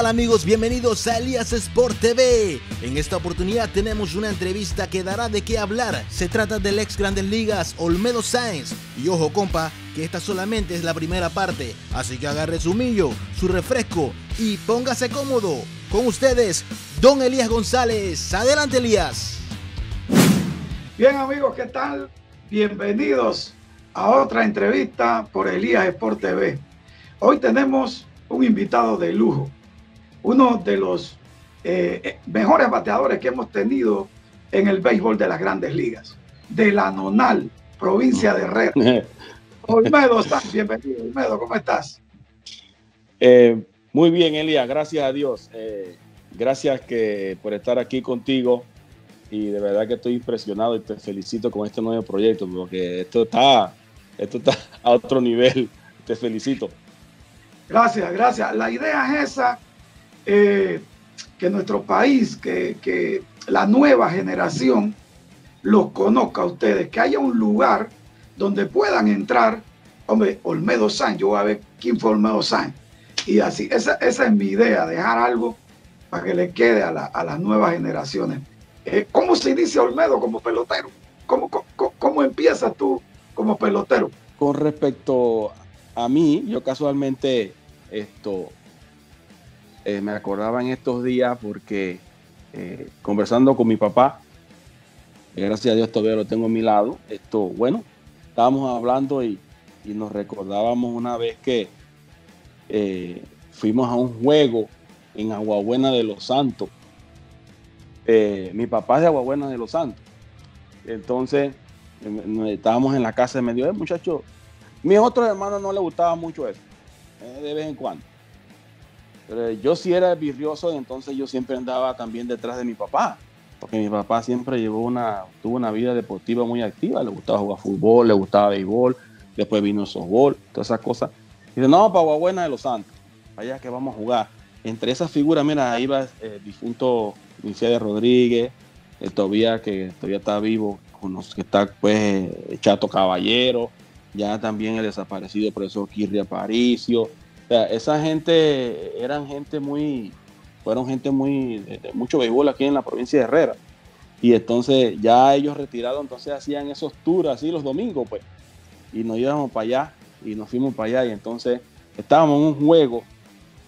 tal amigos? Bienvenidos a Elías Sport TV. En esta oportunidad tenemos una entrevista que dará de qué hablar. Se trata del ex Grandes Ligas Olmedo Sáenz. Y ojo compa, que esta solamente es la primera parte. Así que agarre su millo, su refresco y póngase cómodo. Con ustedes, Don Elías González. Adelante Elías. Bien amigos, ¿qué tal? Bienvenidos a otra entrevista por Elías Sport TV. Hoy tenemos un invitado de lujo, uno de los eh, mejores bateadores que hemos tenido en el béisbol de las grandes ligas, de la Nonal, provincia de Herrera. Olmedo, bienvenido. Olmedo, ¿cómo estás? Eh, muy bien, Elia, gracias a Dios. Eh, gracias que, por estar aquí contigo y de verdad que estoy impresionado y te felicito con este nuevo proyecto porque esto está, esto está a otro nivel. Te felicito. Gracias, gracias. La idea es esa, eh, que nuestro país, que, la nueva generación los conozca a ustedes, que haya un lugar donde puedan entrar, hombre, Olmedo San, yo voy a ver quién fue Olmedo San. Y así, esa, esa es mi idea, dejar algo para que le quede a, las nuevas generaciones. Eh, ¿Cómo se inicia Olmedo como pelotero? ¿Cómo, cómo, cómo empiezas tú como pelotero? Con respecto a mí, yo casualmente esto eh, me acordaba en estos días porque eh, conversando con mi papá, gracias a Dios todavía lo tengo a mi lado, esto, bueno, estábamos hablando y, nos recordábamos una vez que eh, fuimos a un juego en Aguabuena de los Santos. mi papá es de Aguabuena de los Santos. Entonces, estábamos en la casa de medio, muchacho, mis otros hermanos no les gustaba mucho eso. Eh, de vez en cuando. Pero yo sí era virrioso, entonces yo siempre andaba también detrás de mi papá, porque mi papá siempre llevó una, tuvo una vida deportiva muy activa, le gustaba jugar fútbol, le gustaba béisbol, después vino softball, todas esas cosas. Y dice, no, para Buena de los Santos, allá que vamos a jugar. Entre esas figuras, mira, ahí va el eh, difunto de Rodríguez, el todavía que todavía está vivo, con los que está pues Chato Caballero, ya también el desaparecido profesor Kirri Aparicio. Esa gente eran gente muy, fueron gente muy, de, mucho béisbol aquí en la provincia de Herrera. Y entonces ya ellos retirados, entonces hacían esos tours así los domingos, pues. Y nos íbamos para allá y nos fuimos para allá y entonces estábamos en un juego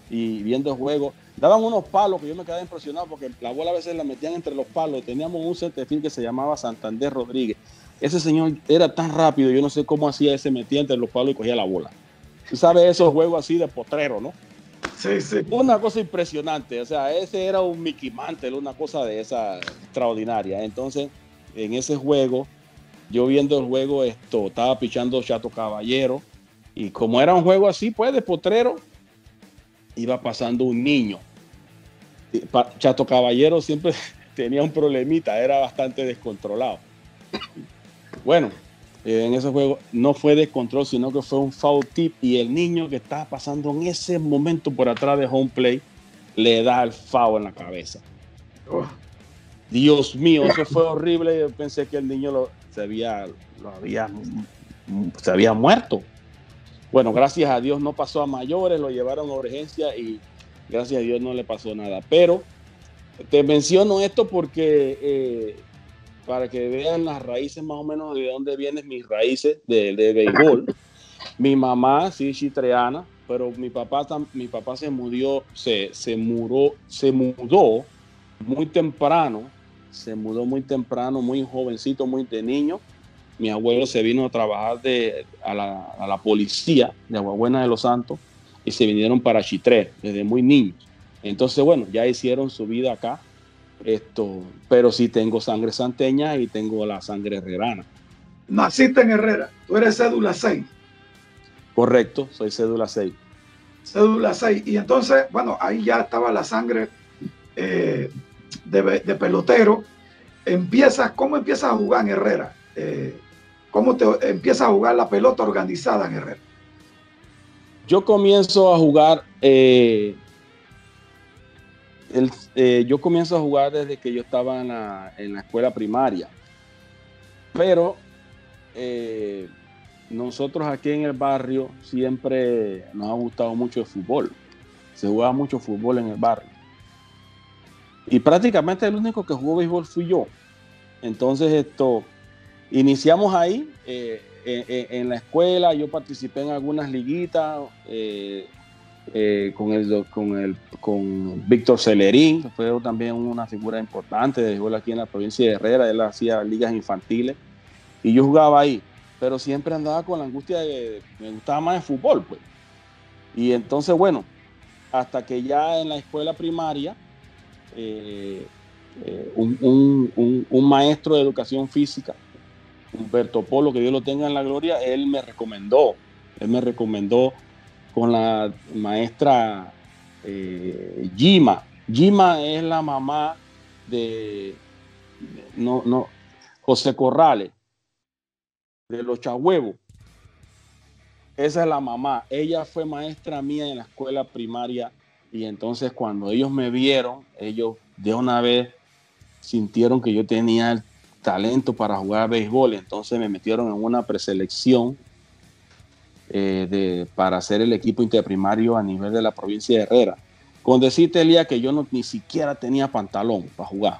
y viendo el juego. Daban unos palos que yo me quedaba impresionado porque la bola a veces la metían entre los palos. Teníamos un centefil que se llamaba Santander Rodríguez ese señor era tan rápido, yo no sé cómo hacía ese metía entre los palos y cogía la bola. Tú sabes esos juegos así de potrero, ¿no? Sí, sí. Una cosa impresionante, o sea, ese era un Mickey Mantle, una cosa de esa extraordinaria. Entonces, en ese juego, yo viendo el juego, esto, estaba pichando Chato Caballero, y como era un juego así, pues de potrero, iba pasando un niño. Chato Caballero siempre tenía un problemita, era bastante descontrolado. Bueno, eh, en ese juego no fue descontrol, sino que fue un foul tip y el niño que estaba pasando en ese momento por atrás de home play le da el foul en la cabeza. Dios mío, eso fue horrible. Yo pensé que el niño lo, se, había, lo había, se había muerto. Bueno, gracias a Dios no pasó a mayores, lo llevaron a urgencia y gracias a Dios no le pasó nada. Pero te menciono esto porque eh, para que vean las raíces más o menos de dónde vienen mis raíces de, de béisbol. mi mamá, sí, chitreana, pero mi papá, mi papá se mudó, se, se, mudó, se mudó muy temprano, se mudó muy temprano, muy jovencito, muy de niño. Mi abuelo se vino a trabajar de, a, la, a la policía de Aguabuena de los Santos y se vinieron para Chitré desde muy niños. Entonces, bueno, ya hicieron su vida acá esto, pero sí tengo sangre santeña y tengo la sangre herrerana. Naciste en Herrera, tú eres cédula 6. Correcto, soy cédula 6. Cédula 6. Y entonces, bueno, ahí ya estaba la sangre eh, de, pelotero. Empiezas, ¿Cómo empiezas a jugar en Herrera? Eh, ¿Cómo te empiezas a jugar la pelota organizada en Herrera? Yo comienzo a jugar eh, eh, yo comienzo a jugar desde que yo estaba en la, escuela primaria. Pero eh, nosotros aquí en el barrio siempre nos ha gustado mucho el fútbol. se jugaba mucho fútbol en el barrio. Y prácticamente el único que jugó béisbol fui yo. Entonces esto, iniciamos ahí eh, en, la escuela, yo participé en algunas liguitas eh, con, el, con, el, con Víctor Celerín, que fue también una figura importante de aquí en la provincia de Herrera, él hacía ligas infantiles y yo jugaba ahí, pero siempre andaba con la angustia de me gustaba más el fútbol, pues. Y entonces, bueno, hasta que ya en la escuela primaria, eh, eh, un, maestro de educación física, Humberto Polo, que Dios lo tenga en la gloria, él me recomendó, él me recomendó con la maestra eh, Gima. Gima es la mamá de, no, no, José Corrales, de los Chahuevos. Esa es la mamá. Ella fue maestra mía en la escuela primaria y entonces cuando ellos me vieron, ellos de una vez sintieron que yo tenía el talento para jugar béisbol, entonces me metieron en una preselección eh, de, para hacer el equipo interprimario a nivel de la provincia de Herrera. Con decirte, Elía, que yo ni siquiera tenía pantalón para jugar.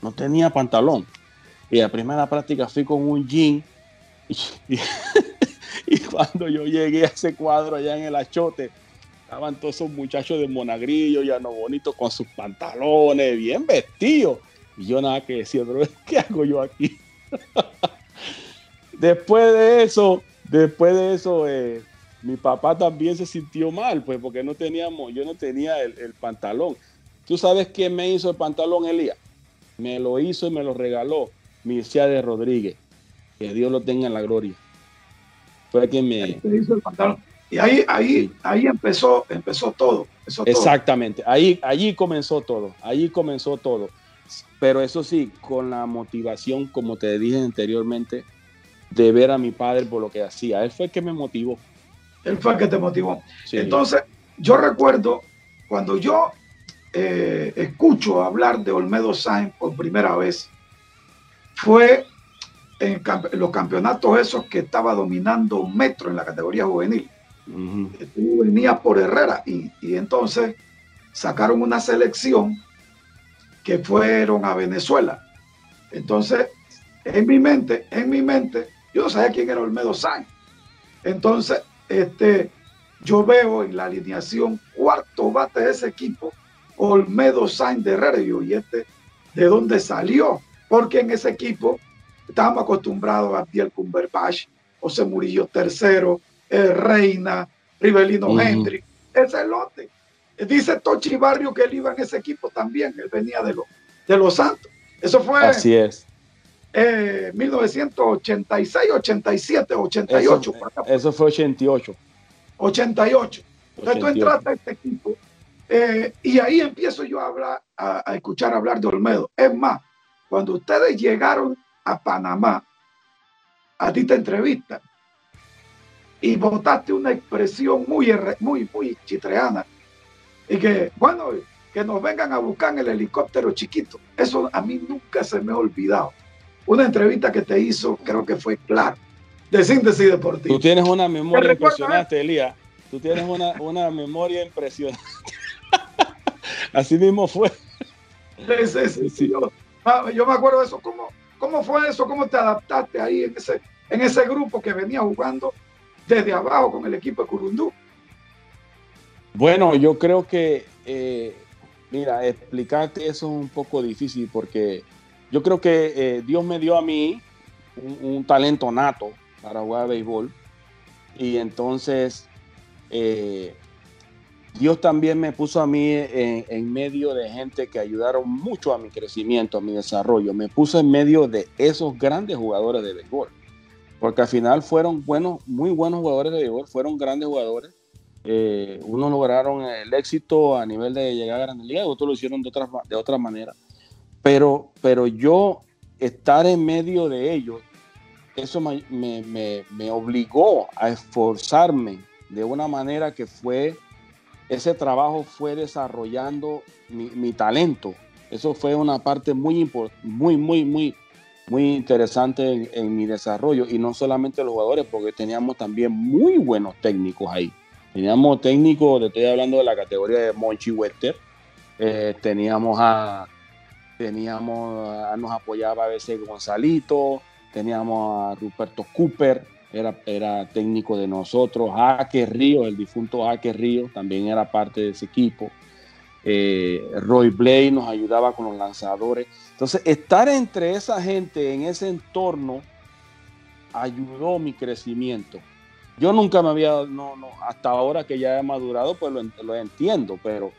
No tenía pantalón. Y la primera práctica fui con un jean. Y, cuando yo llegué a ese cuadro allá en el achote, estaban todos esos muchachos de Monagrillo, ya no bonitos, con sus pantalones, bien vestidos. Y yo nada que decir, ¿qué hago yo aquí? después de eso, después de eso, eh, mi papá también se sintió mal, pues porque no teníamos, yo no tenía el, pantalón. ¿Tú sabes quién me hizo el pantalón, Elías? Me lo hizo y me lo regaló Mircea de Rodríguez. Que Dios lo tenga en la gloria. Fue quien me hizo el pantalón. Y ahí, ahí, ahí empezó, empezó todo. Exactamente. Ahí, allí comenzó todo. Allí comenzó todo. Pero eso sí, con la motivación, como te dije anteriormente, de ver a mi padre por lo que hacía. Él fue el que me motivó. Él fue el que te motivó. Entonces, yo recuerdo cuando yo eh, escucho hablar de Olmedo Sainz por primera vez, fue en, los campeonatos esos que estaba dominando Metro en la categoría juvenil. Tú venías por Herrera y, y entonces sacaron una selección que fueron a Venezuela. Entonces, en mi mente, en mi mente, yo no sabía quién era Olmedo Sainz. Entonces, este, yo veo en la alineación cuarto bate de ese equipo, Olmedo Sainz de Herrera. Y este, ¿de dónde salió? Porque en ese equipo estábamos acostumbrados a Abdiel Cumberbatch, José Murillo III, Reina, Rivelino Hendry, ese lote. Dice Tochi Barrio que él iba en ese equipo también, él venía de, los de los Santos. Eso fue. Así es. 1986, 87, 88. Eso, fue 88. 88. Entonces tú entraste a este equipo eh, y ahí empiezo yo a, hablar, a, a, escuchar hablar de Olmedo. Es más, cuando ustedes llegaron a Panamá, a ti te entrevistan y votaste una expresión muy, muy, muy chitreana y que, bueno, que nos vengan a buscar en el helicóptero chiquito. Eso a mí nunca se me ha olvidado. Una entrevista que te hizo, creo que fue claro, de síntesis deportiva. Tú tienes una memoria impresionante, Elías. Tú tienes una, una memoria impresionante. Así mismo fue. Sí, sí, sí. Yo, ah, yo, me acuerdo de eso. ¿Cómo, ¿Cómo fue eso? ¿Cómo te adaptaste ahí en ese, en ese grupo que venía jugando desde abajo con el equipo de Curundú? Bueno, yo creo que, eh, mira, explicarte eso es un poco difícil porque yo creo que eh, Dios me dio a mí un, talento nato para jugar béisbol y entonces eh, Dios también me puso a mí en, medio de gente que ayudaron mucho a mi crecimiento, a mi desarrollo. Me puso en medio de esos grandes jugadores de béisbol. Porque al final fueron buenos, muy buenos jugadores de béisbol, fueron grandes jugadores eh, unos lograron el éxito a nivel de llegar a Grandes Ligas, otros lo hicieron de otra, de otra manera. Pero, pero yo estar en medio de ellos, eso me, me, me, obligó a esforzarme de una manera que fue, ese trabajo fue desarrollando mi, mi talento. Eso fue una parte muy, muy, muy, muy, muy interesante en, mi desarrollo. Y no solamente los jugadores, porque teníamos también muy buenos técnicos ahí Teníamos técnicos, te estoy hablando de la categoría de Monchi Wester. Eh, teníamos a, teníamos, nos apoyaba a veces Gonzalito, teníamos a Ruperto Cooper, era, era técnico de nosotros, Jaque Río, el difunto Jaque Río, también era parte de ese equipo. Eh, Roy Blay nos ayudaba con los lanzadores. Entonces, estar entre esa gente en ese entorno ayudó mi crecimiento. Yo nunca me había, no, no, hasta ahora que ya he madurado, pues lo, entiendo, pero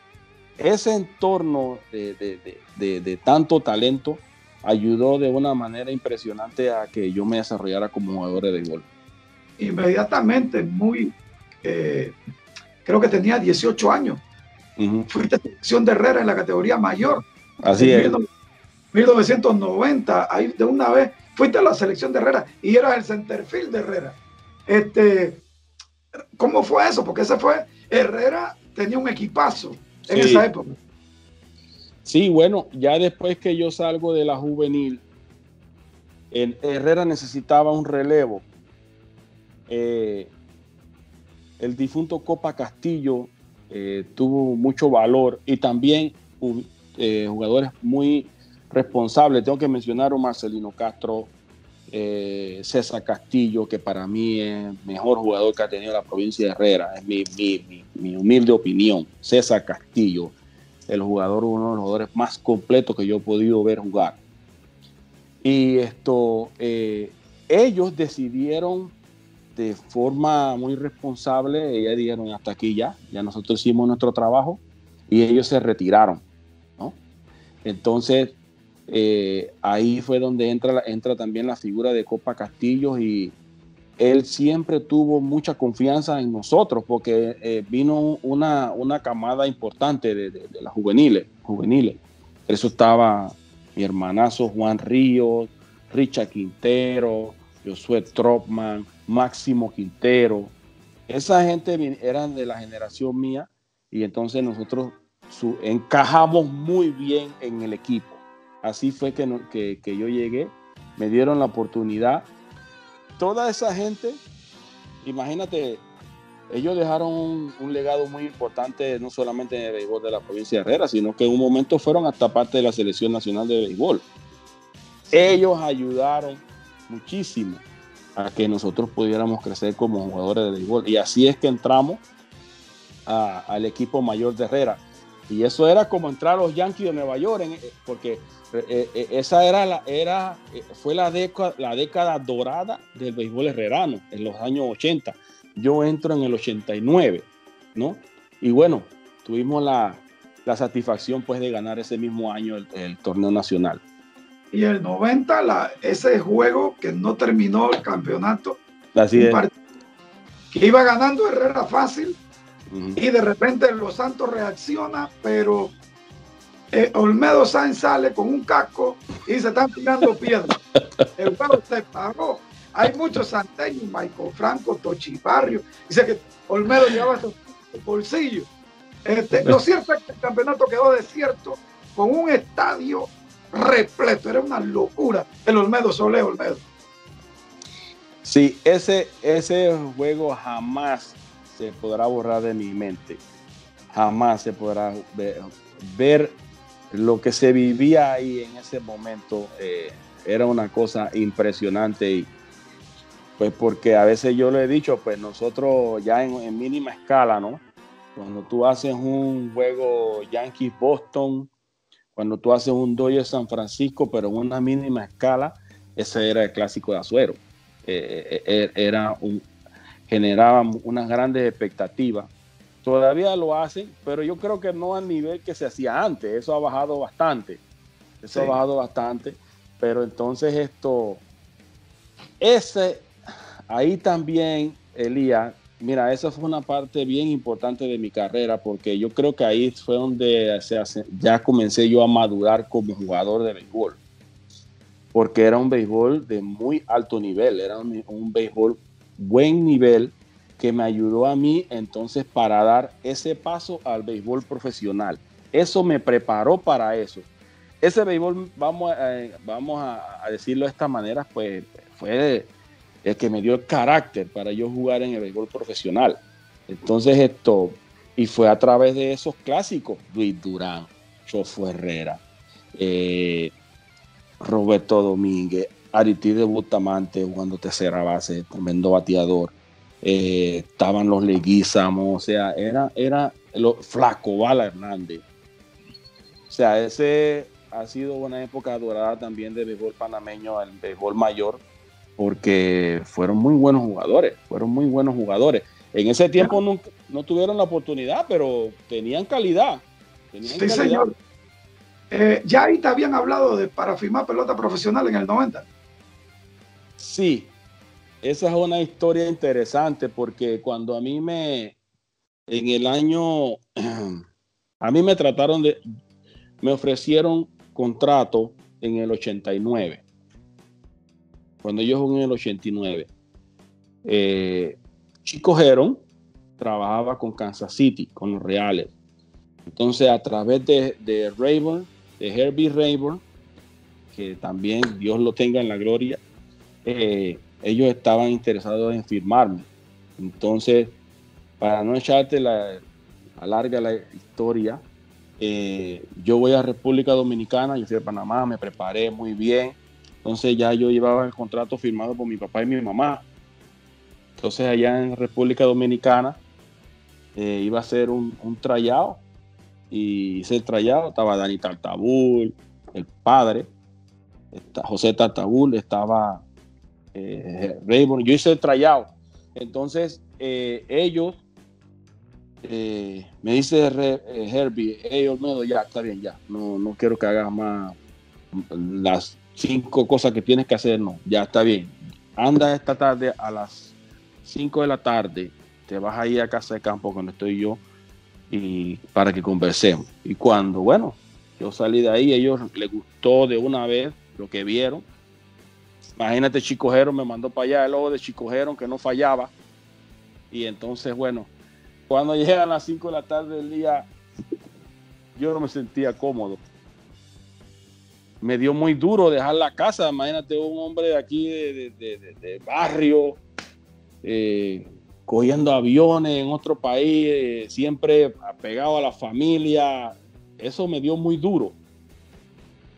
ese entorno de, tanto talento ayudó de una manera impresionante a que yo me desarrollara como jugador de béisbol. Inmediatamente, muy, eh, creo que tenía 18 años. Fuiste selección de Herrera en la categoría mayor. Así es. 1990, ahí de una vez fuiste a la selección de Herrera y eras el centerfield de Herrera. Este, ¿Cómo fue eso? Porque ese fue, Herrera tenía un equipazo en esa época. Sí, bueno, ya después que yo salgo de la juvenil, Herrera necesitaba un relevo. Eh, el difunto Copa Castillo eh, tuvo mucho valor y también eh, jugadores muy responsables. Tengo que mencionar a Marcelino Castro, eh, César Castillo, que para mí es el mejor jugador que ha tenido la provincia de Herrera, es mi, mi, humilde opinión. César Castillo, el jugador, uno de los jugadores más completos que yo he podido ver jugar. Y esto, ellos decidieron de forma muy responsable, ellas dijeron hasta aquí ya, ya nosotros hicimos nuestro trabajo y ellos se retiraron. Entonces, eh, ahí fue donde entra, entra también la figura de Copa Castillo y él siempre tuvo mucha confianza en nosotros porque eh, vino una, una, camada importante de, de, las juveniles, juveniles. Eso estaba mi hermanazo Juan Ríos, Richard Quintero, Josué Tropman, Máximo Quintero. Esa gente eran de la generación mía y entonces nosotros encajamos muy bien en el equipo. Así fue que, que, yo llegué, me dieron la oportunidad. Toda esa gente, imagínate, ellos dejaron un, legado muy importante, no solamente en el béisbol de la provincia de Herrera, sino que en un momento fueron hasta parte de la selección nacional de béisbol. Ellos ayudaron muchísimo a que nosotros pudiéramos crecer como jugadores de béisbol. Y así es que entramos al equipo mayor de Herrera. Y eso era como entrar a los Yankees de Nueva York, eh, porque eh, eh, esa era la, era, fue la década, la década dorada del béisbol herrerano, en los años 80. Yo entro en el 89, ¿no? Y bueno, tuvimos la, satisfacción pues de ganar ese mismo año el torneo nacional y el 90, la, ese juego que no terminó el campeonato. Así es. Que iba ganando Herrera fácil y de repente Los Santos reacciona, pero eh, Olmedo Sáenz sale con un casco y se están tirando piedras. el juego se pagó. Hay muchos santeños, Michael Franco, Tochi Barrio. Dice que Olmedo llevaba esos bolsillos. Este, lo cierto es que el campeonato quedó desierto con un estadio repleto, era una locura el Olmedo Sole Olmedo. Sí, ese, ese juego jamás se podrá borrar de mi mente. Jamás se podrá ver, lo que se vivía ahí en ese momento. Eh, era una cosa impresionante y pues porque a veces yo lo he dicho, pues nosotros ya en, mínima escala, ¿no? Cuando tú haces un juego Yankees Boston, cuando tú haces un Dodgers San Francisco, pero en una mínima escala, ese era el clásico de Azuero. Eh, eh, era un, generaba unas grandes expectativas. Todavía lo hacen, pero yo creo que no al nivel que se hacía antes. Eso ha bajado bastante. Eso ha bajado bastante. Pero entonces esto, ese, ahí también, Elías, Mira, esa fue una parte bien importante de mi carrera porque yo creo que ahí fue donde se ya comencé yo a madurar como jugador de béisbol. Porque era un béisbol de muy alto nivel, era un, un béisbol buen nivel que me ayudó a mí entonces para dar ese paso al béisbol profesional. Eso me preparó para eso. Ese béisbol, vamos, vamos a, a decirlo de esta manera, pues fue el que me dio el carácter para yo jugar en el béisbol profesional. Entonces esto, y fue a través de esos clásicos, Luis Durán, Chofo Herrera, eh, Roberto Domínguez, Aritide Bustamante jugando tercera base, tremendo bateador. Eh, estaban los Leguizamos, o sea, era, era lo, Flaco Bala Hernández. O sea, ese ha sido una época dorada también de béisbol panameño, el béisbol mayor, porque fueron muy buenos jugadores, fueron muy buenos jugadores. En ese tiempo no, no tuvieron la oportunidad, pero tenían calidad. Tenían sí, señor. Eh, ya ahí te habían hablado de para firmar pelota profesional en el 90. Sí, esa es una historia interesante porque cuando a mí me, en el año, a mí me trataron de, me ofrecieron contrato en el 89, cuando yo jugué en el 89. Eh, Chico Heron trabajaba con Kansas City, con los Reales. Entonces, a través de, de Rayburn, de Herbie Rayburn, que también Dios lo tenga en la gloria, eh, ellos estaban interesados en firmarme. Entonces, para no echarte la, larga la historia, eh, yo voy a República Dominicana, yo fui a Panamá, me preparé muy bien. Entonces ya yo llevaba el contrato firmado por mi papá y mi mamá. Entonces allá en República Dominicana eh, iba a ser un, un trayado y hice el trayado. Estaba Dani Tartabul, el padre, José Tartabul, estaba eh. Yo hice el trayado. Entonces eh, ellos eh, me dice Herbie, hey Olmedo, ya está bien, ya. No, no quiero que hagas más las cinco cosas que tienes que hacer, no, ya está bien. Anda esta tarde a las 5 de la tarde, te vas a ir a casa de campo cuando estoy yo y para que conversemos. Y cuando, bueno, yo salí de ahí, ellos les gustó de una vez lo que vieron. Imagínate, Chicojero me mandó para allá el ojo de Chicojero que no fallaba. Y entonces, bueno, cuando llegan las 5 de la tarde del día, yo no me sentía cómodo. Me dio muy duro dejar la casa. Imagínate un hombre de aquí, de, de barrio, eh, cogiendo aviones en otro país, eh, siempre apegado a la familia. Eso me dio muy duro.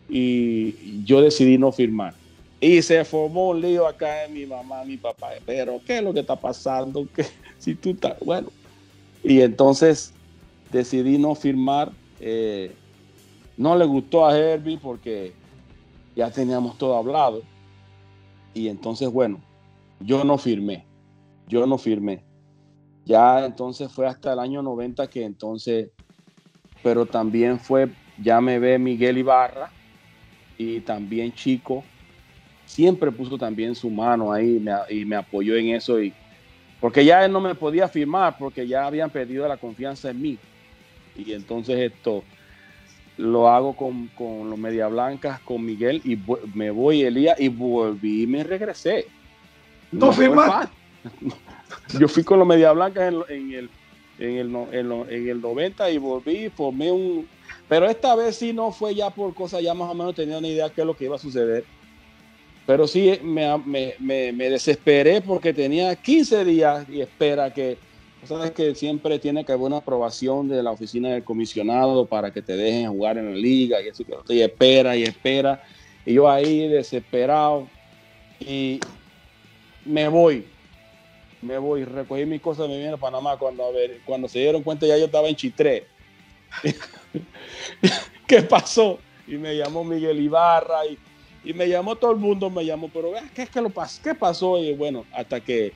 Y yo decidí no firmar. Y se formó un lío acá en mi mamá, mi papá. Pero, ¿qué es lo que está pasando? que Si tú estás, bueno. Y entonces decidí no firmar. Eh, no le gustó a Herbie porque ya teníamos todo hablado. Y entonces, bueno, yo no firmé yo no firmé. Ya entonces fue hasta el año 90 que entonces, pero también fue, ya me ve Miguel Ibarra y también Chico, siempre puso también su mano ahí y me apoyó en eso y porque ya él no me podía firmar porque ya habían perdido la confianza en mí. Y entonces esto lo hago con, con los Media Blancas, con Miguel, y me voy Elías y volví y me regresé. No, no firmaste. Yo fui con los Media Blancas en, el, en, el, en, el 90 y volví, formé un... Pero esta vez sí no fue ya por cosas, ya más o menos tenía una idea de qué es lo que iba a suceder. Pero sí me, me, me, desesperé porque tenía 15 días y espera que, sabes que siempre tiene que haber una aprobación de la oficina del comisionado para que te dejen jugar en la liga y eso y espera y espera. Y yo ahí desesperado y me voy me voy, recogí mis cosas, me vine a Panamá. Cuando, a ver, cuando se dieron cuenta, ya yo estaba en Chitré. ¿Qué pasó? Y me llamó Miguel Ibarra y, y, me llamó todo el mundo, me llamó, pero ¿qué es que lo pasó? ¿Qué pasó? Y bueno, hasta que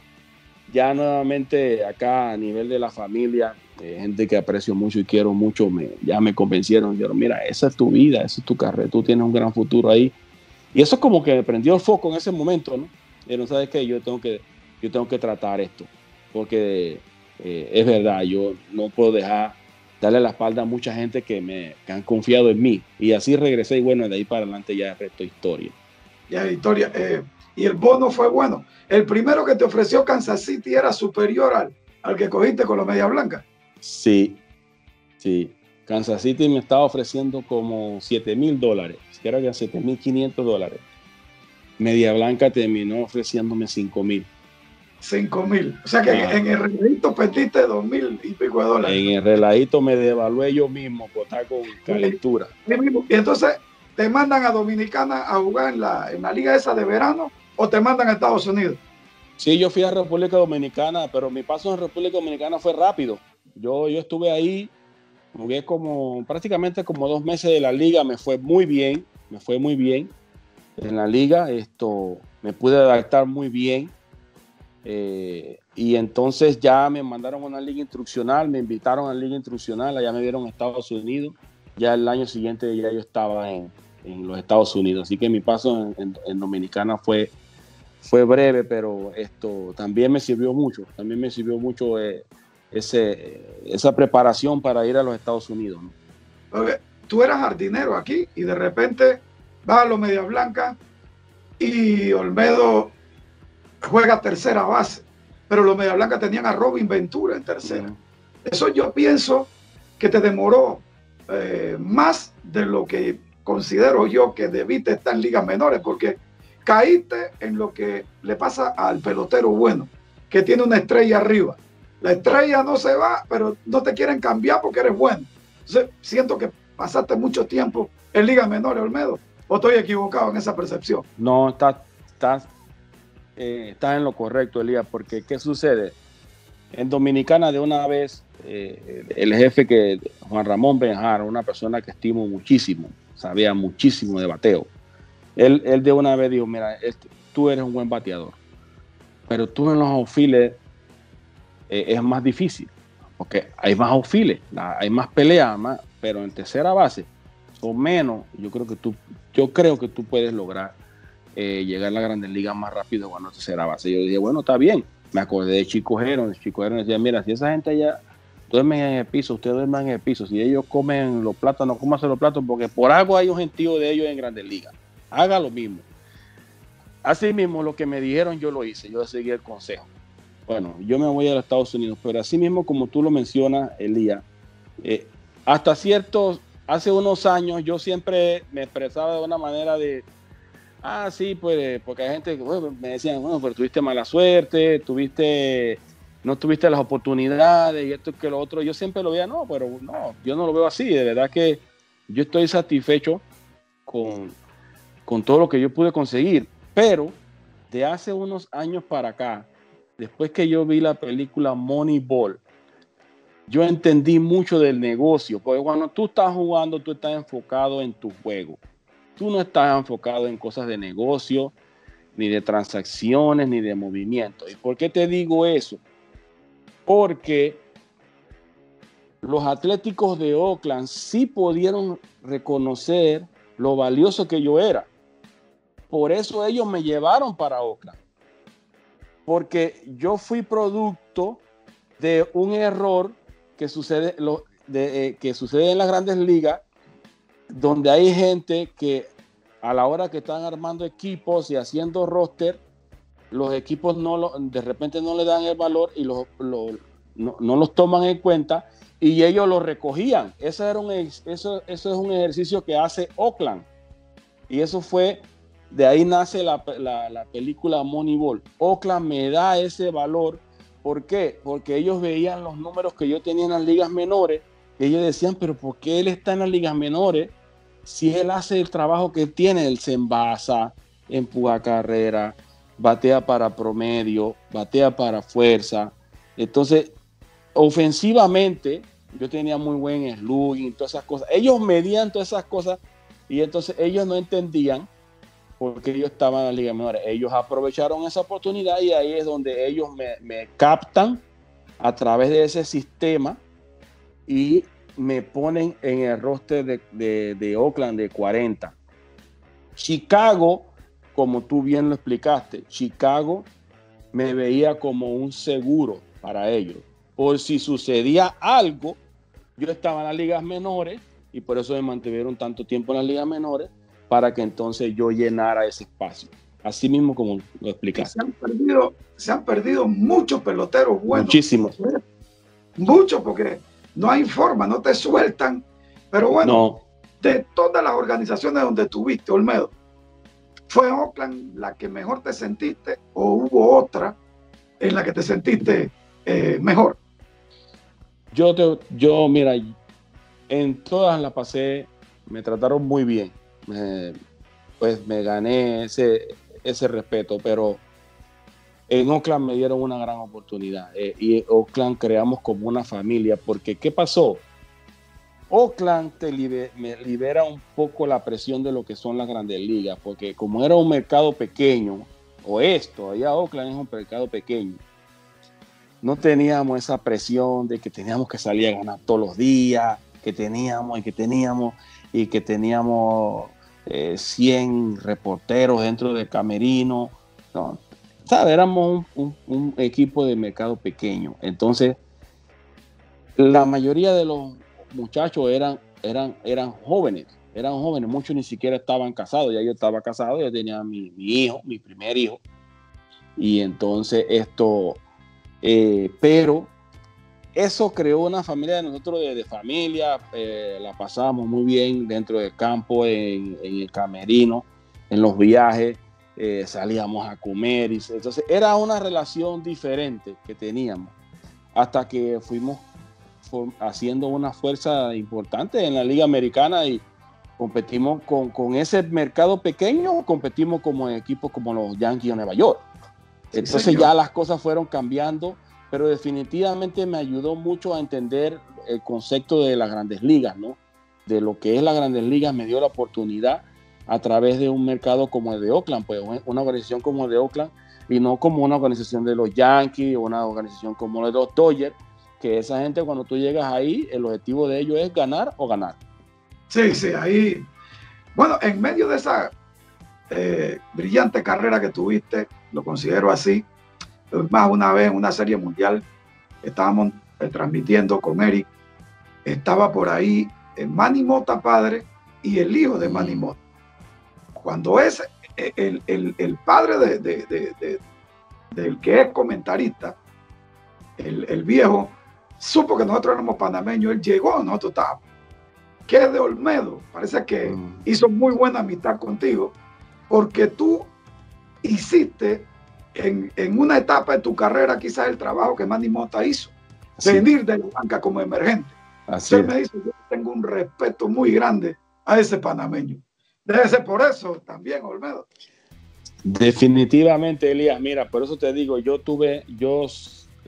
ya nuevamente acá a nivel de la familia, eh, gente que aprecio mucho y quiero mucho, me, ya me convencieron, dijeron, mira, esa es tu vida, esa es tu carrera, tú tienes un gran futuro ahí. Y eso como que me prendió el foco en ese momento, ¿no? Y sabes qué, yo tengo que yo tengo que tratar esto, porque eh, es verdad, yo no puedo dejar darle la espalda a mucha gente que me han confiado en mí. Y así regresé y bueno, de ahí para adelante ya es resto historia. Ya historia. Eh, y el bono fue bueno. El primero que te ofreció Kansas City era superior al, al que cogiste con los Media Blanca. Sí, sí. Kansas City me estaba ofreciendo como 7 mil dólares, que era ya 7 mil 500 dólares. Media Blanca terminó ofreciéndome 5 mil. 5 mil. O sea que en el relajito perdiste dos mil y pico de dólares. En el relajito me devalué yo mismo por estar con calentura. Y entonces te mandan a Dominicana a jugar en la, en la liga esa de verano o te mandan a Estados Unidos. Sí, yo fui a República Dominicana, pero mi paso en República Dominicana fue rápido. Yo, yo estuve ahí, jugué como prácticamente como dos meses de la liga, me fue muy bien, me fue muy bien en la liga, esto me pude adaptar muy bien. Eh, y entonces ya me mandaron a una liga instruccional, me invitaron a la liga instruccional, allá me dieron a Estados Unidos. Ya el año siguiente ya yo estaba en, en los Estados Unidos. Así que mi paso en, Dominicana fue, fue breve, pero esto también me sirvió mucho. También me sirvió mucho eh, ese, esa preparación para ir a los Estados Unidos. Tú eras jardinero aquí y de repente vas a los Medias Blancas y Olmedo juega tercera base, pero los Media Blancas tenían a Robin Ventura en tercera. Eso yo pienso que te demoró eh, más de lo que considero yo que debiste estar en ligas menores, porque caíste en lo que le pasa al pelotero bueno, que tiene una estrella arriba. La estrella no se va, pero no te quieren cambiar porque eres bueno. Entonces, siento que pasaste mucho tiempo en ligas menores, Olmedo. ¿O estoy equivocado en esa percepción? No, estás, estás eh, está en lo correcto, Elías, porque ¿qué sucede? En Dominicana de una vez, eh, el jefe que Juan Ramón Benjar, una persona que estimo muchísimo, sabía muchísimo de bateo, él, él de una vez dijo, mira, este, tú eres un buen bateador, pero tú en los outfields eh, es más difícil, porque hay más outfields, hay más peleas, más, pero en tercera base o menos, yo creo que tú, yo creo que tú puedes lograr eh, llegar a la Grandes Ligas más rápido cuando tercera base. Yo dije, bueno, está bien. Me acordé de Chico Jero. Chico Jero decía, mira, si esa gente allá duermen en el piso, ustedes duermen en el piso. Si ellos comen los platos, no coman los platos, porque por algo hay un gentío de ellos en Grandes Ligas. Haga lo mismo. Así mismo, lo que me dijeron, yo lo hice. Yo seguí el consejo. Bueno, yo me voy a los Estados Unidos, pero así mismo, como tú lo mencionas, Elías, eh, hasta ciertos, hace unos años, yo siempre me expresaba de una manera de ah, sí, pues, porque hay gente que me decían, bueno, pero tuviste mala suerte, tuviste, no tuviste las oportunidades y esto que lo otro. Yo siempre lo veía, no, pero no, yo no lo veo así. De verdad que yo estoy satisfecho con, con todo lo que yo pude conseguir. Pero de hace unos años para acá, después que yo vi la película Moneyball, yo entendí mucho del negocio, porque cuando tú estás jugando, tú estás enfocado en tu juego tú no estás enfocado en cosas de negocio, ni de transacciones, ni de movimiento. ¿Y por qué te digo eso? Porque los atléticos de Oakland sí pudieron reconocer lo valioso que yo era. Por eso ellos me llevaron para Oakland. Porque yo fui producto de un error que sucede, eh, que sucede en las grandes ligas, donde hay gente que a la hora que están armando equipos y haciendo roster, los equipos no lo, de repente no le dan el valor y no, los toman en cuenta y ellos lo recogían. Eso, era un, eso, eso es un ejercicio que hace Oakland. Y eso fue, de ahí nace la, la, película Moneyball. Oakland me da ese valor. ¿Por qué? Porque ellos veían los números que yo tenía en las ligas menores. Y ellos decían, pero ¿por qué él está en las ligas menores? Si él hace el trabajo que tiene, él se envasa, empuja carrera, batea para promedio, batea para fuerza. Entonces, ofensivamente, yo tenía muy buen slugging, todas esas cosas. Ellos medían todas esas cosas y entonces ellos no entendían por qué yo estaba en la Liga Menor. Ellos aprovecharon esa oportunidad y ahí es donde ellos me, me captan a través de ese sistema y me ponen en el roster de, de, Oakland de 40. Chicago, como tú bien lo explicaste, Chicago me veía como un seguro para ellos. Por si sucedía algo, yo estaba en las ligas menores y por eso me mantuvieron tanto tiempo en las ligas menores para que entonces yo llenara ese espacio. Así mismo como lo explicaste. Se han perdido, se han perdido muchos peloteros buenos. Muchísimos. Muchos, porque no hay forma, no te sueltan. Pero bueno, de todas las organizaciones donde tuviste, Olmedo, ¿fue Oakland la que mejor te sentiste o hubo otra en la que te sentiste eh, mejor? Yo, te, yo, mira, en todas las pasé, me trataron muy bien. pues me gané ese, ese respeto, pero en Oakland me dieron una gran oportunidad. Eh, y Oakland creamos como una familia, porque ¿qué pasó? Oakland te me libera un poco la presión de lo que son las grandes ligas, porque como era un mercado pequeño, o esto, allá Oakland es un mercado pequeño, no teníamos esa presión de que teníamos que salir a ganar todos los días, que teníamos y que teníamos y que teníamos 100 eh, reporteros dentro del camerino. No, Éramos un, equipo de mercado pequeño. Entonces, la mayoría de los muchachos eran, eran, eran jóvenes, eran jóvenes, muchos ni siquiera estaban casados, ya yo estaba casado, ya tenía mi, hijo, mi primer hijo. Y entonces esto, eh, pero eso creó una familia de nosotros de, familia, eh, la pasábamos muy bien dentro del campo, en, el camerino, en los viajes, eh, salíamos a comer. Y, entonces era una relación diferente que teníamos hasta que fuimos haciendo una fuerza importante en la Liga Americana y competimos con, con ese mercado pequeño, competimos como equipos como los Yankees de Nueva York. Entonces ya las cosas fueron cambiando pero definitivamente me ayudó mucho a entender el concepto de las grandes ligas, ¿no? De lo que es las grandes ligas, me dio la oportunidad a través de un mercado como el de Oakland, pues una organización como el de Oakland, y no como una organización de los Yankees o una organización como la de los Dodgers, que esa gente cuando tú llegas ahí, el objetivo de ellos es ganar o ganar. Sí, sí, ahí. Bueno, en medio de esa eh, brillante carrera que tuviste, lo considero así, más una vez en una serie mundial estábamos eh, transmitiendo con Eric. Estaba por ahí el Manny Mota padre y el hijo de Manny Mota. Cuando es eh, el, padre de, del que es comentarista, el, viejo, supo que nosotros éramos panameños, él llegó, nosotros estábamos. Que es de Olmedo, parece que mm. hizo muy buena amistad contigo, porque tú hiciste en, una etapa de tu carrera, quizás el trabajo que Manny Mota hizo, venir de la banca como emergente. Así me dice, yo tengo un respeto muy grande a ese panameño. Debe ser por eso también, Olmedo. Definitivamente, Elías, mira, por eso te digo, yo tuve, yo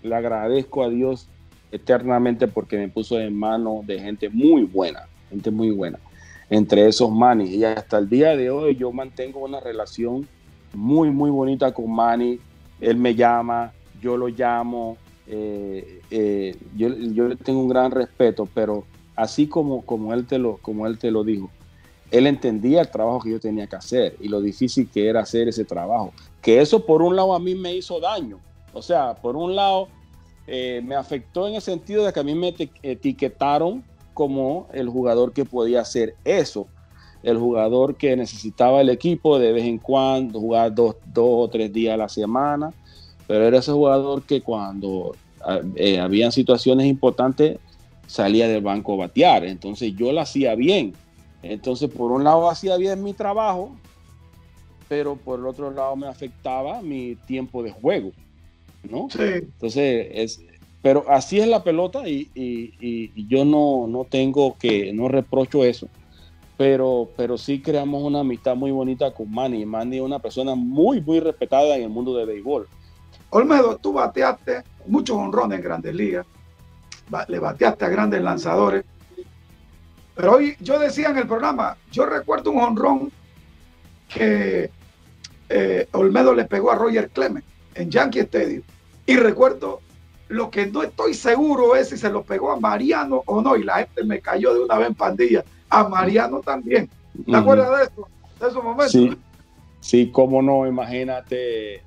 le agradezco a Dios eternamente porque me puso en manos de gente muy buena, gente muy buena, entre esos manis. Y hasta el día de hoy yo mantengo una relación muy, muy bonita con Manny. Él me llama, yo lo llamo, eh, eh, yo, yo, le tengo un gran respeto, pero así como, como, él te lo, como él te lo dijo, él entendía el trabajo que yo tenía que hacer y lo difícil que era hacer ese trabajo. Que eso por un lado a mí me hizo daño. O sea, por un lado eh, me afectó en el sentido de que a mí me etiquetaron como el jugador que podía hacer eso el jugador que necesitaba el equipo de vez en cuando, jugar dos, o tres días a la semana, pero era ese jugador que cuando ah, eh, habían situaciones importantes salía del banco a batear, entonces yo lo hacía bien, entonces por un lado hacía bien mi trabajo, pero por el otro lado me afectaba mi tiempo de juego, ¿no? Entonces, es, pero así es la pelota y, y yo no, no tengo que, no reprocho eso pero, pero sí creamos una amistad muy bonita con Manny. Manny es una persona muy, muy respetada en el mundo de béisbol. Olmedo, tú bateaste muchos honrones en grandes ligas, le bateaste a grandes lanzadores, pero hoy yo decía en el programa, yo recuerdo un honrón que eh, Olmedo le pegó a Roger Clemens en Yankee Stadium. Y recuerdo lo que no estoy seguro es si se lo pegó a Mariano o no, y la gente me cayó de una vez en pandilla a Mariano también. ¿Te acuerdas de eso? De esos momentos. Sí, sí, cómo no, imagínate,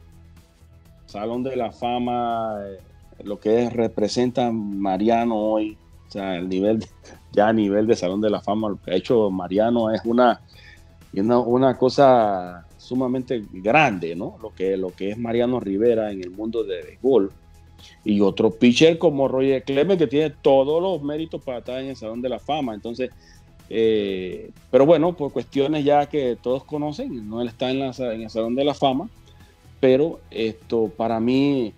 Salón de la Fama, eh, lo que representa Mariano hoy, o sea, el nivel, ya a nivel de Salón de la Fama, lo que ha hecho Mariano es una, una, una cosa sumamente grande, ¿no? Lo que, lo que es Mariano Rivera en el mundo de béisbol. Y otro pitcher como Roger Clemens, que tiene todos los méritos para estar en el Salón de la Fama. Entonces, eh, pero bueno, por cuestiones ya que todos conocen, no él está en, la, en el Salón de la Fama, pero esto para mí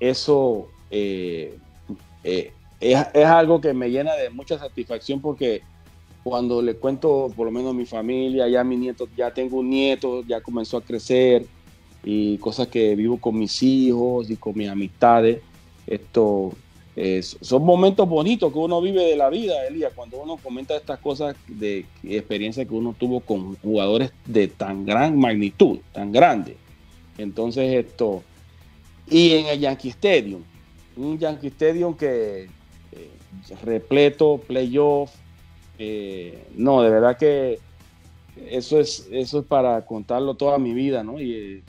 eso eh, eh, es, es, algo que me llena de mucha satisfacción porque cuando le cuento por lo menos a mi familia, ya mi nieto, ya tengo un nieto, ya comenzó a crecer y cosas que vivo con mis hijos y con mis amistades, esto son momentos bonitos que uno vive de la vida, Elías, cuando uno comenta estas cosas de experiencia que uno tuvo con jugadores de tan gran magnitud, tan grande. Entonces esto, y en el Yankee Stadium, un Yankee Stadium que eh, repleto, playoff, eh, no, de verdad que eso es, eso es para contarlo toda mi vida, ¿no? Y eh,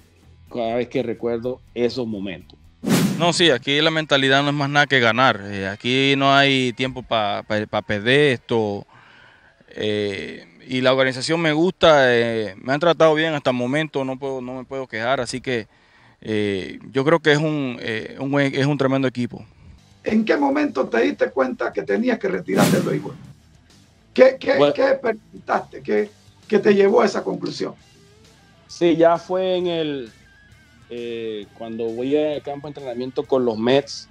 cada vez que recuerdo esos momentos. No, sí, aquí la mentalidad no es más nada que ganar. Eh, aquí no hay tiempo para perder esto. Y la organización me gusta, me han tratado bien hasta el momento, no, puedo, no me puedo quejar, así que yo creo que es un, un, es un tremendo equipo. ¿En qué momento te diste cuenta que tenías que retirarte del béisbol? ¿Qué, qué, ¿qué ¿Qué, ¿Qué te llevó a esa conclusión? Sí, ya fue en el eh, cuando voy al campo de entrenamiento con los Mets,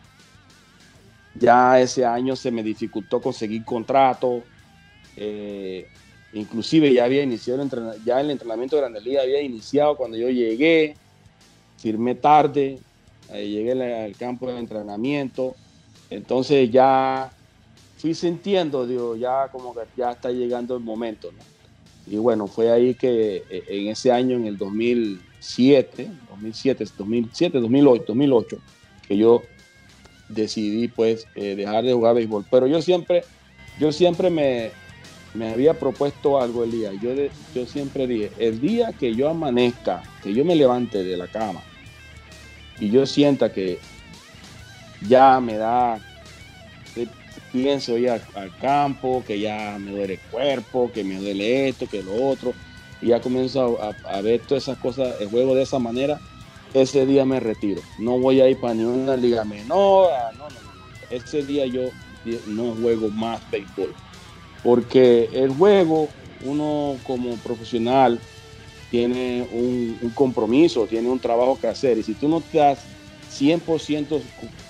ya ese año se me dificultó conseguir contrato. Eh, inclusive ya había iniciado el ya el entrenamiento de Grandes Ligas había iniciado cuando yo llegué, firmé tarde, llegué al campo de entrenamiento, entonces ya fui sintiendo, digo, ya como que ya está llegando el momento, Y bueno, fue ahí que eh, en ese año, en el 2000, 2007, 2007, 2007, 2008, 2008, que yo decidí pues eh, dejar de jugar béisbol. Pero yo siempre, yo siempre me, me había propuesto algo el día. Yo, yo siempre dije, el día que yo amanezca, que yo me levante de la cama y yo sienta que ya me da, pienso ir al, campo, que ya me duele el cuerpo, que me duele esto, que lo otro, y ya comienzo a, ver todas esas cosas, el juego de esa manera, ese día me retiro. No voy a ir para ninguna liga menor, ah, no, no, no. Ese día yo no juego más béisbol. Porque el juego, uno como profesional, tiene un, un, compromiso, tiene un trabajo que hacer. Y si tú no das 100%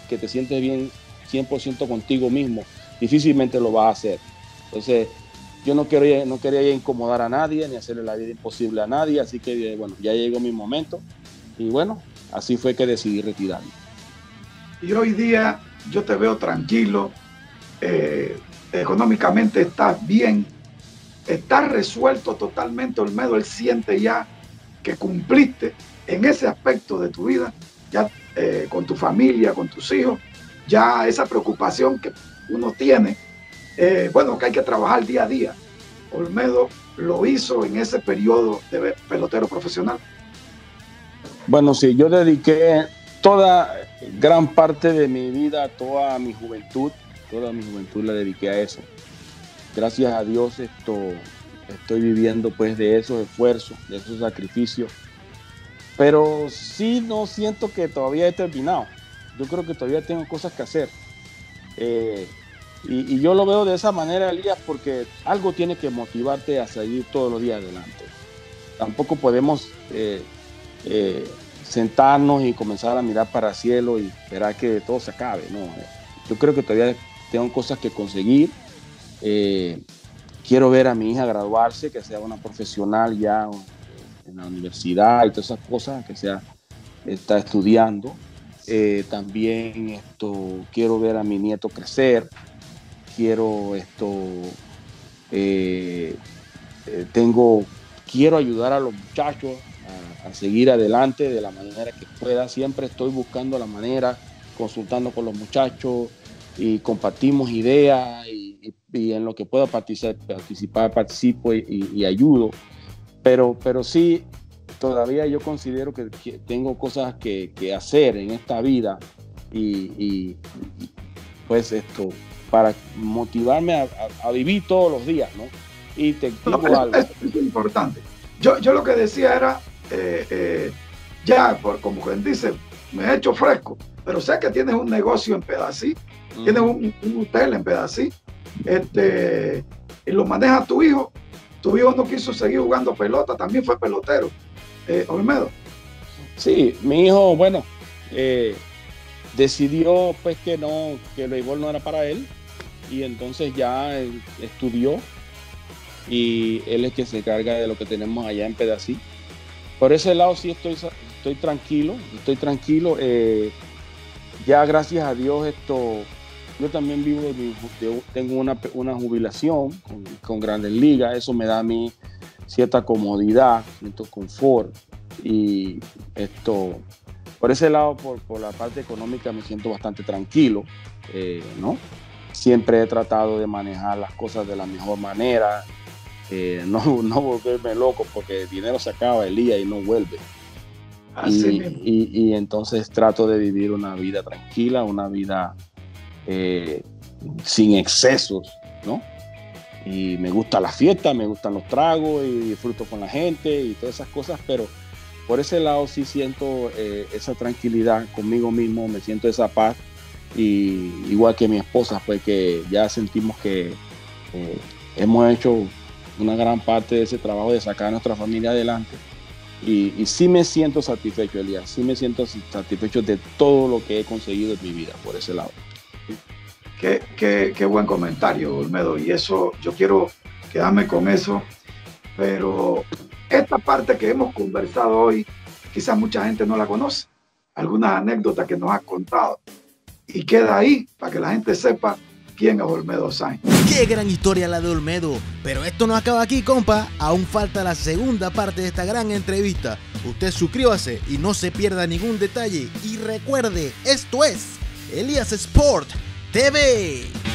que te sientes bien, 100% contigo mismo, difícilmente lo vas a hacer. Entonces, yo no quería, no quería incomodar a nadie ni hacerle la vida imposible a nadie, así que bueno, ya llegó mi momento y bueno, así fue que decidí retirarme. Y hoy día yo te veo tranquilo, eh, económicamente estás bien, estás resuelto totalmente, Olmedo, él siente ya que cumpliste en ese aspecto de tu vida, ya eh, con tu familia, con tus hijos, ya esa preocupación que uno tiene eh, bueno, que hay que trabajar día a día. Olmedo lo hizo en ese periodo de pelotero profesional. Bueno, sí, yo dediqué toda, gran parte de mi vida, toda mi juventud, toda mi juventud la dediqué a eso. Gracias a Dios esto, estoy viviendo pues de esos esfuerzos, de esos sacrificios. Pero sí no siento que todavía he terminado. Yo creo que todavía tengo cosas que hacer. Eh, y, yo lo veo de esa manera, Elías, porque algo tiene que motivarte a seguir todos los días adelante. Tampoco podemos eh, eh, sentarnos y comenzar a mirar para el cielo y esperar que todo se acabe. No, yo creo que todavía tengo cosas que conseguir. Quiero ver a mi hija graduarse, que sea una profesional ya en la universidad y todas esas cosas, que sea está estudiando. también esto quiero ver a mi nieto crecer quiero esto, eh, eh, tengo, quiero ayudar a los muchachos a, seguir adelante de la manera que pueda. Siempre estoy buscando la manera, consultando con los muchachos y compartimos ideas y, en lo que pueda participar participo y, ayudo. Pero, pero sí, todavía yo considero que, tengo cosas que, hacer en esta vida y pues esto, para motivarme a, vivir todos los días, ¿no? Y te digo algo. Es, importante. Yo, yo lo que decía era, eh, eh, ya, por, como quien dice, me he hecho fresco, pero sé que tienes un negocio en Pedací, tienes un, hotel en Pedací, este, y lo maneja tu hijo. Tu hijo no quiso seguir jugando pelota, también fue pelotero. Eh, Olmedo. Sí, mi hijo, bueno, eh, decidió pues que no, que el béisbol no era para él y entonces ya estudió y él es que se carga de lo que tenemos allá en Pedací. Por ese lado sí estoy, estoy tranquilo, estoy tranquilo. Eh, ya gracias a Dios esto, yo también vivo, tengo una, una jubilación con, con, Grandes Ligas, eso me da a mí cierta comodidad, cierto confort y esto, por ese lado, por, por la parte económica me siento bastante tranquilo, eh, ¿no? Siempre he tratado de manejar las cosas de la mejor manera, eh, no, no volverme loco porque el dinero se acaba el día y no vuelve. y, entonces trato de vivir una vida tranquila, una vida eh, sin excesos, ¿no? Y me gusta la fiesta, me gustan los tragos y disfruto con la gente y todas esas cosas, pero por ese lado sí siento eh, esa tranquilidad conmigo mismo, me siento esa paz y igual que mi esposa, pues que ya sentimos que hemos hecho una gran parte de ese trabajo de sacar a nuestra familia adelante. Y, y sí me siento satisfecho, Elías, sí me siento satisfecho de todo lo que he conseguido en mi vida por ese lado. Qué, qué, qué buen comentario, Olmedo, y eso yo quiero quedarme con eso, pero esta parte que hemos conversado hoy, quizás mucha gente no la conoce, algunas anécdotas que nos has contado, y queda ahí para que la gente sepa quién es Olmedo Sainz. Qué gran historia la de Olmedo. Pero esto no acaba aquí, compa. Aún falta la segunda parte de esta gran entrevista. Usted suscríbase y no se pierda ningún detalle. Y recuerde, esto es Elías Sport TV.